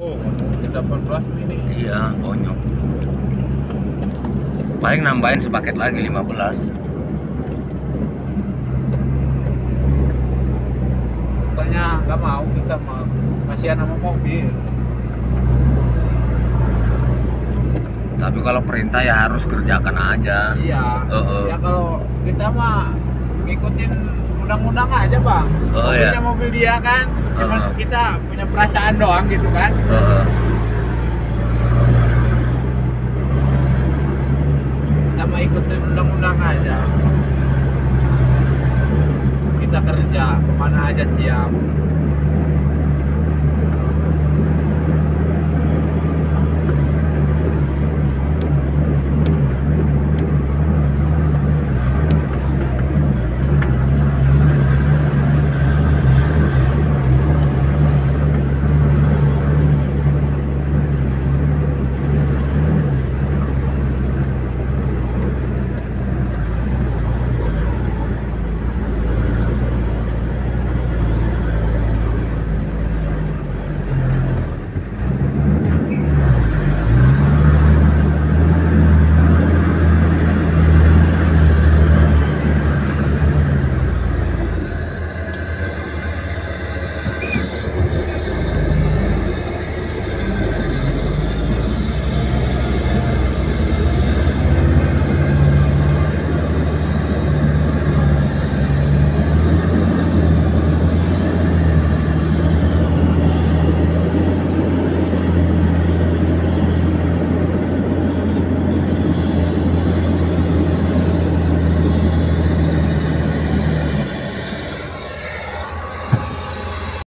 Oh, ngomongin 18 ini. Iya, bonyok. Paling nambahin sepaket lagi 15. Katanya nggak mau kita mau kasihan sama mobil. Tapi kalau perintah ya harus kerjakan aja. Iya. Heeh. Ya kalau kita mah ngikutin undang-undang aja bang. Oh, Mobilnya iya. mobil dia kan. Cuman Heeh. kita punya perasaan doang gitu kan. Heeh. Kita mah ikutin undang-undang aja. Kita kerja ke mana aja siap.